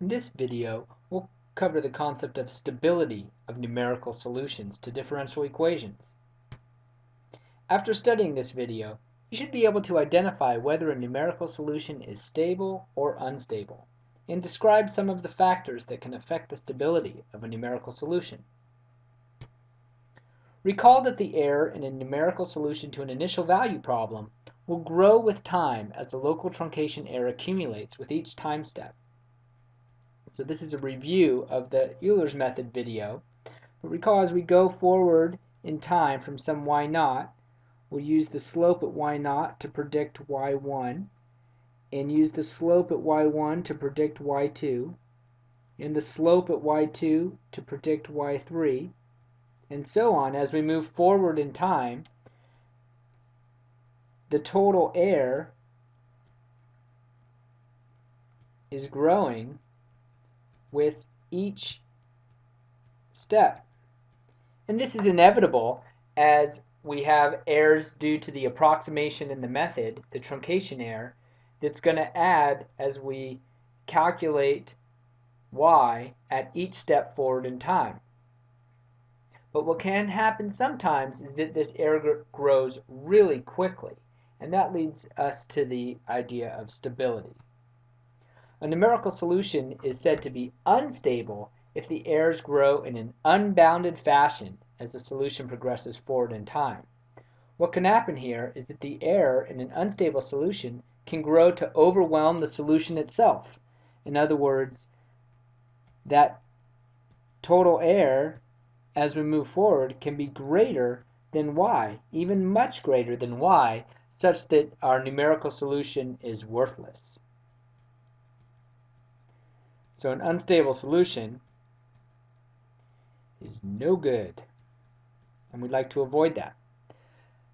In this video, we'll cover the concept of stability of numerical solutions to differential equations. After studying this video, you should be able to identify whether a numerical solution is stable or unstable, and describe some of the factors that can affect the stability of a numerical solution. Recall that the error in a numerical solution to an initial value problem will grow with time as the local truncation error accumulates with each time step. So this is a review of the Euler's method video. But recall as we go forward in time from some y naught, we'll use the slope at y naught to predict y1, and use the slope at y1 to predict y2, and the slope at y2 to predict y3, and so on as we move forward in time. The total error is growing with each step. And this is inevitable as we have errors due to the approximation in the method, the truncation error, that's going to add as we calculate y at each step forward in time. But what can happen sometimes is that this error grows really quickly, and that leads us to the idea of stability. A numerical solution is said to be unstable if the errors grow in an unbounded fashion as the solution progresses forward in time. What can happen here is that the error in an unstable solution can grow to overwhelm the solution itself. In other words, that total error as we move forward can be greater than y, even much greater than y, such that our numerical solution is worthless. So an unstable solution is no good. And we'd like to avoid that.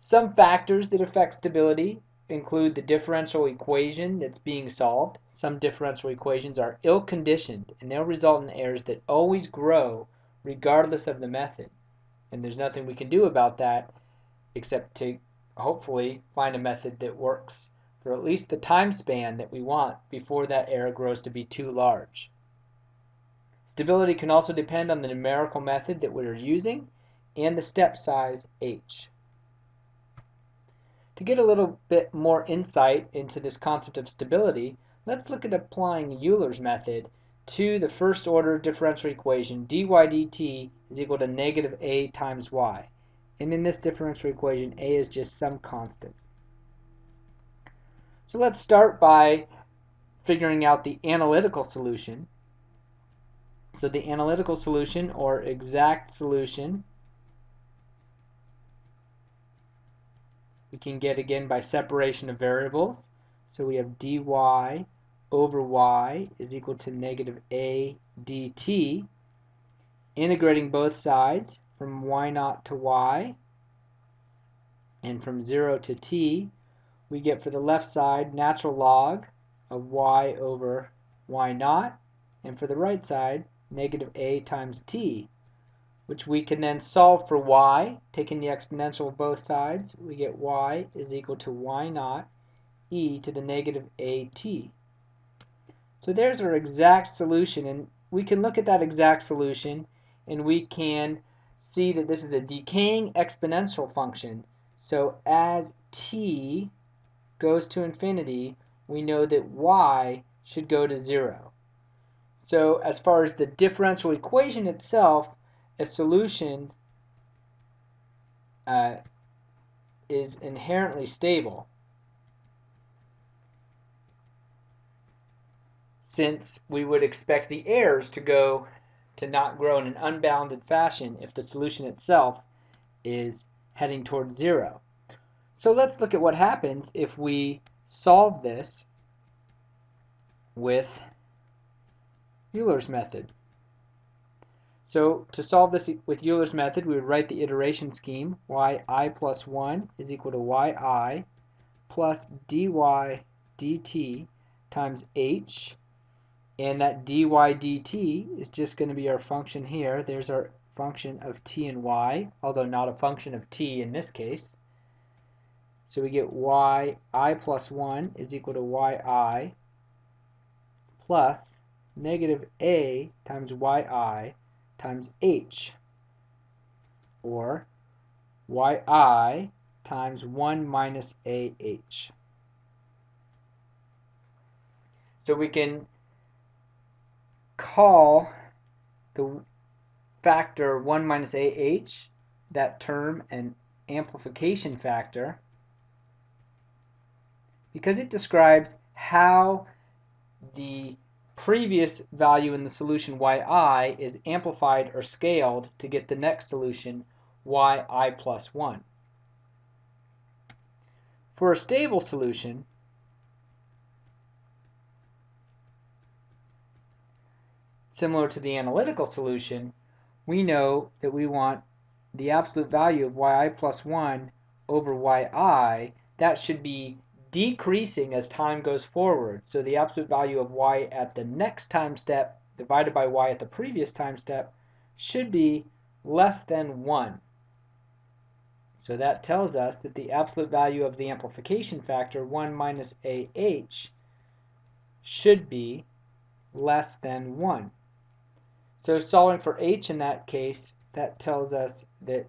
Some factors that affect stability include the differential equation that's being solved. Some differential equations are ill-conditioned and they'll result in errors that always grow regardless of the method. And there's nothing we can do about that except to hopefully find a method that works for at least the time span that we want before that error grows to be too large. Stability can also depend on the numerical method that we're using and the step size h. To get a little bit more insight into this concept of stability, let's look at applying Euler's method to the first order differential equation dy dt is equal to negative a times y. And in this differential equation, a is just some constant. So let's start by figuring out the analytical solution. So the analytical solution or exact solution we can get again by separation of variables. So we have dy over y is equal to negative a dt. Integrating both sides from y naught to y and from 0 to t we get for the left side natural log of y over y naught, and for the right side negative a times t, which we can then solve for y, taking the exponential of both sides, we get y is equal to y naught e to the negative at. So there's our exact solution, and we can look at that exact solution, and we can see that this is a decaying exponential function. So as t goes to infinity, we know that y should go to 0. So as far as the differential equation itself, a solution uh, is inherently stable since we would expect the errors to go to not grow in an unbounded fashion if the solution itself is heading towards zero. So let's look at what happens if we solve this with Euler's method. So to solve this with Euler's method, we would write the iteration scheme. yi plus 1 is equal to yi plus dy dt times h. And that dy dt is just going to be our function here. There's our function of t and y, although not a function of t in this case. So we get y i plus 1 is equal to yi plus negative a times yi times h, or yi times 1 minus ah. So we can call the factor 1 minus ah, that term, an amplification factor, because it describes how the previous value in the solution yi is amplified or scaled to get the next solution yi plus 1. For a stable solution, similar to the analytical solution, we know that we want the absolute value of yi plus 1 over yi, that should be decreasing as time goes forward. So the absolute value of y at the next time step divided by y at the previous time step should be less than 1. So that tells us that the absolute value of the amplification factor, 1 minus AH, should be less than 1. So solving for h in that case, that tells us that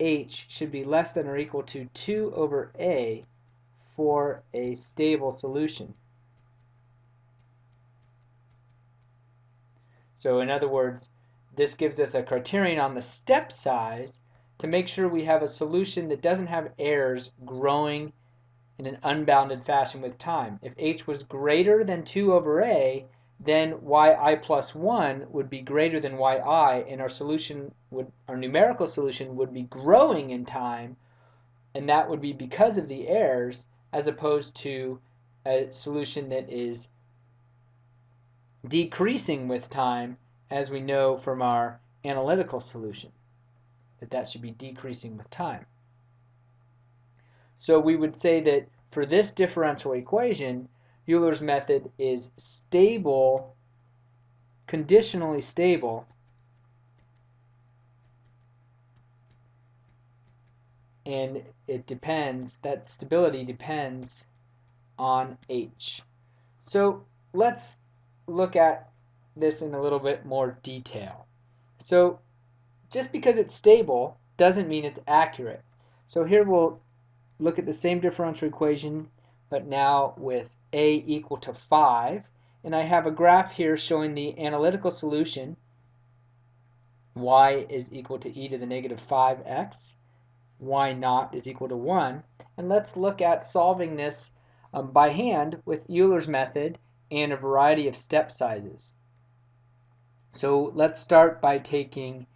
h should be less than or equal to 2 over a for a stable solution. So in other words, this gives us a criterion on the step size to make sure we have a solution that doesn't have errors growing in an unbounded fashion with time. If h was greater than 2 over a, then yi plus 1 would be greater than yi, and our solution would, our numerical solution would be growing in time, and that would be because of the errors, as opposed to a solution that is decreasing with time, as we know from our analytical solution, that that should be decreasing with time. So we would say that for this differential equation, Euler's method is stable, conditionally stable, and it depends, that stability depends on H. So let's look at this in a little bit more detail. So just because it's stable doesn't mean it's accurate. So here we'll look at the same differential equation but now with a equal to 5 and I have a graph here showing the analytical solution y is equal to e to the negative 5x y naught is equal to 1. And let's look at solving this um, by hand with Euler's method and a variety of step sizes. So let's start by taking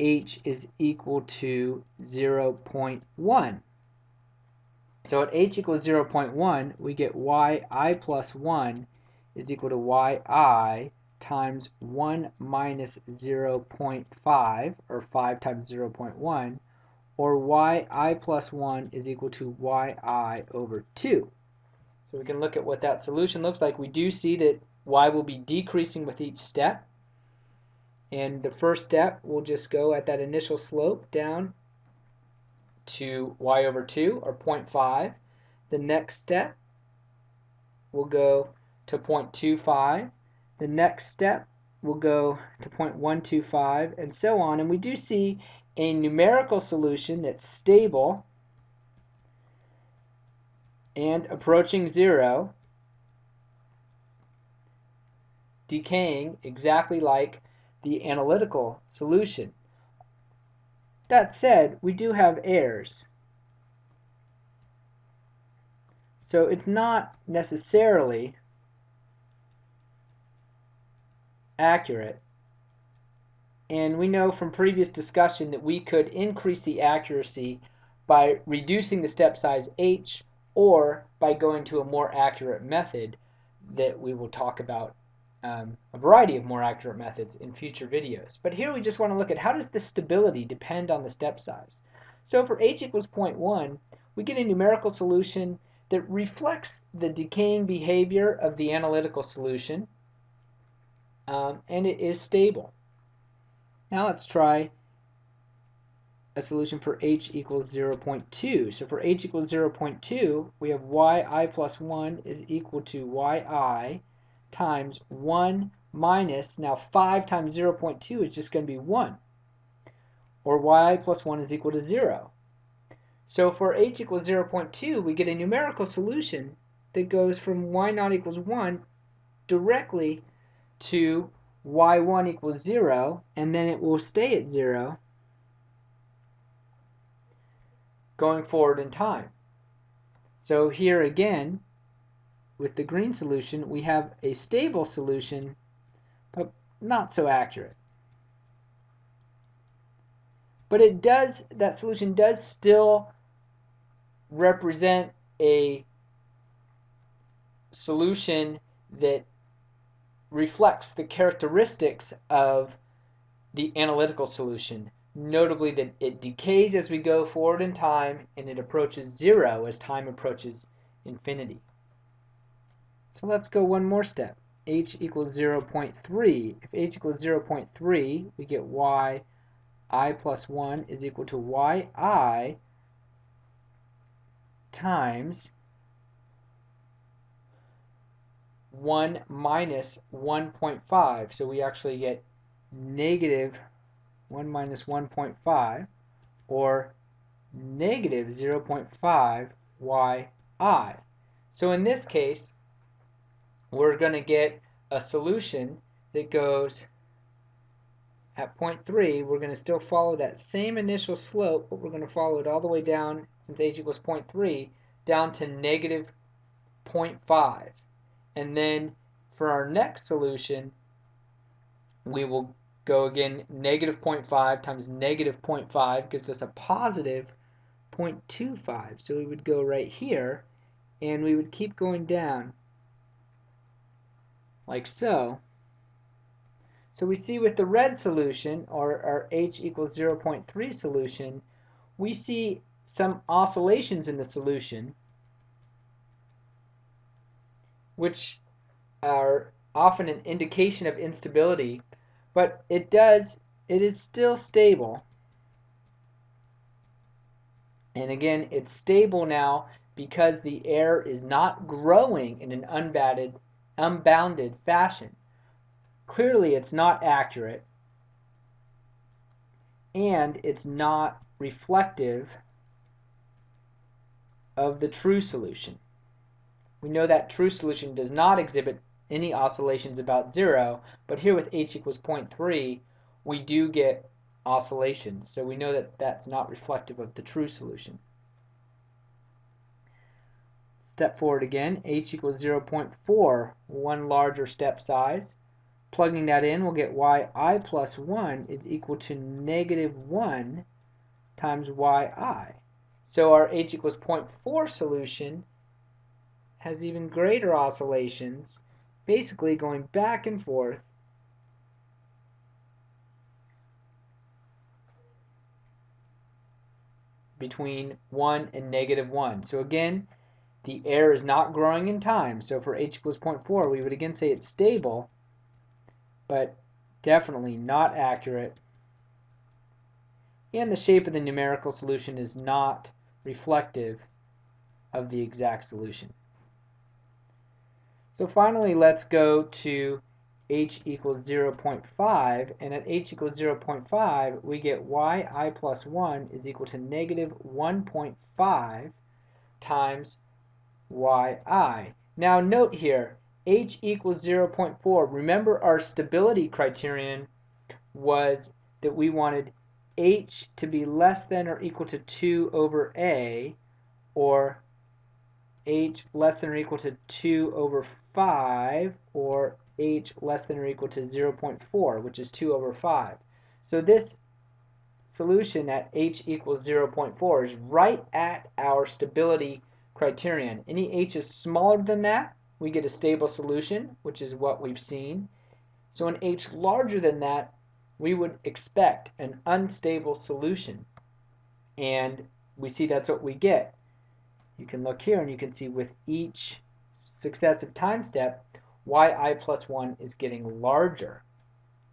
h is equal to 0.1. So at h equals 0.1, we get yi plus 1 is equal to yi times 1 minus 0.5, or 5 times 0.1, or yi plus 1 is equal to yi over 2. So we can look at what that solution looks like. We do see that y will be decreasing with each step. And the first step will just go at that initial slope down to y over 2, or 0.5. The next step will go to 0.25. The next step will go to 0.125, and so on. And we do see a numerical solution that's stable and approaching zero, decaying exactly like the analytical solution. That said, we do have errors. So it's not necessarily accurate and we know from previous discussion that we could increase the accuracy by reducing the step size h or by going to a more accurate method that we will talk about um, a variety of more accurate methods in future videos. But here we just want to look at how does the stability depend on the step size. So for h equals 0.1, we get a numerical solution that reflects the decaying behavior of the analytical solution, um, and it is stable. Now let's try a solution for h equals 0.2. So for h equals 0.2, we have yi plus 1 is equal to yi times 1 minus, now 5 times 0.2 is just going to be 1. Or yi plus 1 is equal to 0. So for h equals 0.2, we get a numerical solution that goes from y naught equals 1 directly to y1 equals 0, and then it will stay at 0 going forward in time. So here again, with the green solution, we have a stable solution, but not so accurate. But it does, that solution does still represent a solution that reflects the characteristics of the analytical solution, notably that it decays as we go forward in time and it approaches zero as time approaches infinity. So let's go one more step. h equals 0.3. If h equals 0.3, we get y i plus 1 is equal to yi times 1 minus 1.5. So we actually get negative 1 minus 1.5 or negative 0.5 yi. So in this case, we're going to get a solution that goes at point 3, we're going to still follow that same initial slope, but we're going to follow it all the way down, since h equals 0.3, down to negative 0.5. And then for our next solution, we will go again, negative 0.5 times negative 0.5 gives us a positive 0.25. So we would go right here, and we would keep going down like so. So we see with the red solution, or our h equals 0.3 solution, we see some oscillations in the solution which are often an indication of instability, but it does, it is still stable. And again, it's stable now because the error is not growing in an unbounded, unbounded fashion. Clearly, it's not accurate, and it's not reflective of the true solution. We know that true solution does not exhibit any oscillations about zero, but here with h equals 0.3, we do get oscillations. So we know that that's not reflective of the true solution. Step forward again, h equals 0.4, one larger step size. Plugging that in, we'll get yi plus 1 is equal to negative 1 times yi. So our h equals 0.4 solution has even greater oscillations, basically going back and forth between 1 and negative 1. So again, the error is not growing in time. So for h equals 0.4, we would again say it's stable, but definitely not accurate. And the shape of the numerical solution is not reflective of the exact solution. So finally, let's go to h equals 0.5, and at h equals 0.5, we get yi plus 1 is equal to negative 1.5 times yi. Now note here, h equals 0.4. Remember our stability criterion was that we wanted h to be less than or equal to 2 over a, or h less than or equal to 2 over 5 or h less than or equal to 0.4, which is 2 over 5. So this solution at h equals 0.4 is right at our stability criterion. Any h is smaller than that, we get a stable solution, which is what we've seen. So an h larger than that, we would expect an unstable solution. And we see that's what we get. You can look here and you can see with each successive time step, yi plus 1 is getting larger.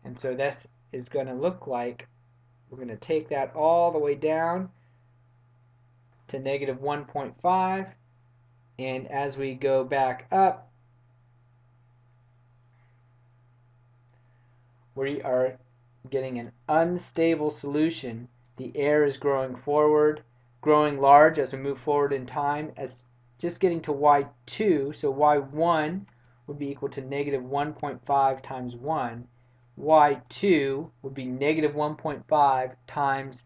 And so this is going to look like we're going to take that all the way down to negative 1.5 and as we go back up we are getting an unstable solution. The error is growing forward, growing large as we move forward in time, as just getting to y2, so y1 would be equal to negative 1.5 times 1. y2 would be negative 1.5 times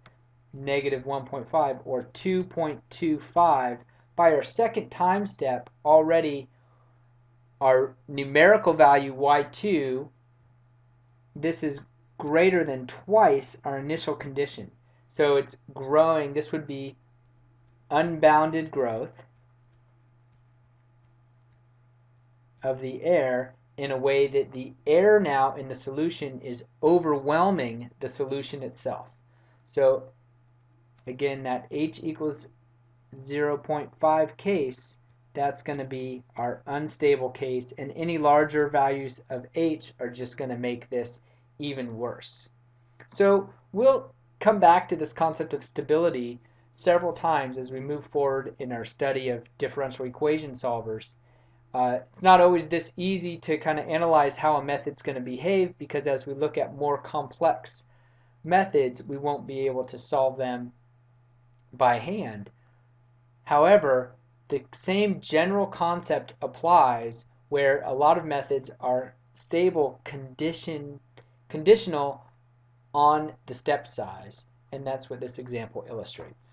negative 1.5, or 2.25. By our second time step, already our numerical value y2, this is greater than twice our initial condition. So it's growing, this would be unbounded growth of the error in a way that the error now in the solution is overwhelming the solution itself. So again, that H equals 0.5 case, that's going to be our unstable case, and any larger values of H are just going to make this even worse. So we'll come back to this concept of stability several times as we move forward in our study of differential equation solvers. Uh, it's not always this easy to kind of analyze how a method's going to behave because as we look at more complex methods, we won't be able to solve them by hand. However, the same general concept applies where a lot of methods are stable condition conditional on the step size and that's what this example illustrates.